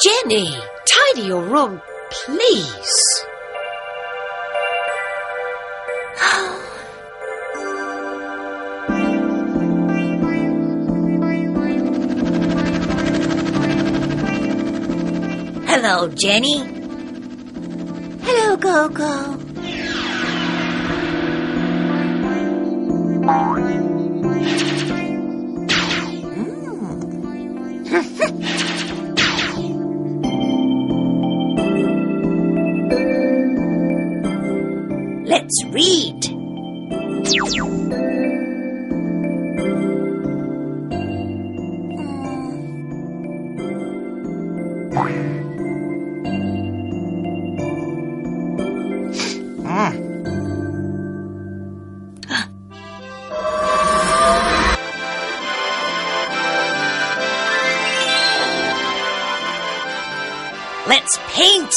Jenny, tidy your room, please. Hello, Jenny. Hello, Gogo. Hmm. Let's read. Hmm. Let's paint.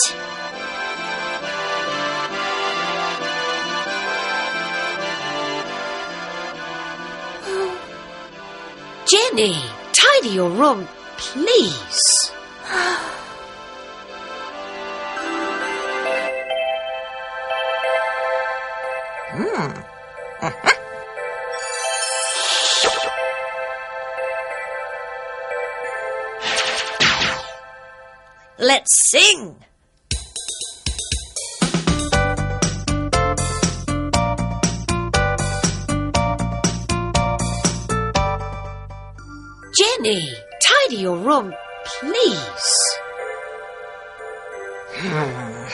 Jenny, tidy your room, please. Hmm. Let's sing. Jenny, tidy your room, please. Hmm.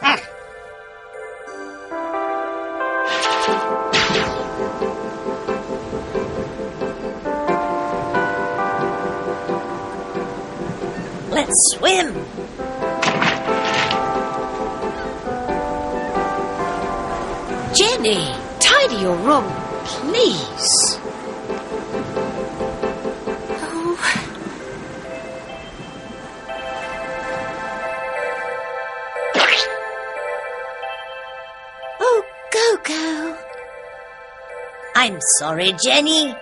Hmm. Let's swim. Jenny, tidy your room, please. Oh, oh Go-Go. I'm sorry, Jenny.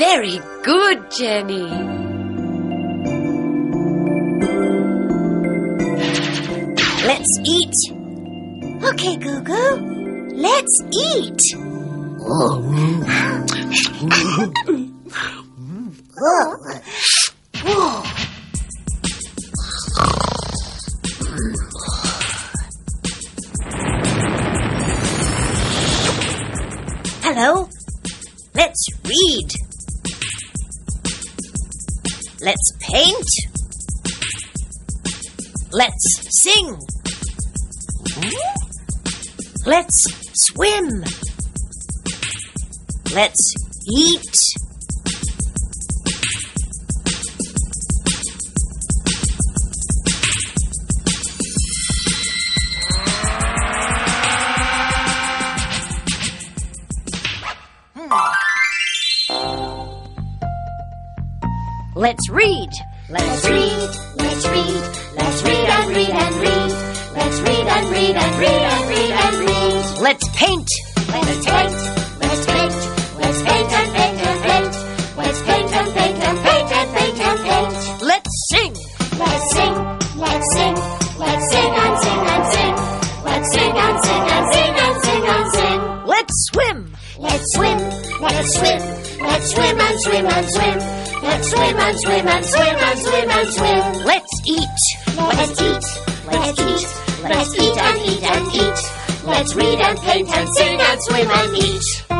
Very good, Jenny. Let's eat. Okay, Gogo. Let's eat. Oh. Hello. Let's read. Let's paint. Let's sing. Let's swim. Let's eat. Let's read. Let's read, let's read, let's read and read and read. Let's read and read and read and read and read. Let's paint. Let's paint, let's paint, let's paint and paint and paint. Let's paint and paint and paint and paint and paint. Let's sing. Let's sing, let's sing, let's sing and sing and sing. Let's sing and sing and sing and sing and sing. Let's swim. Let's swim, let's swim, let's swim and swim and swim. Let's swim and swim and swim and swim and swim. Let's eat. Let's eat, let's eat, let's eat and eat and eat. Let's read and paint and sing and swim and eat.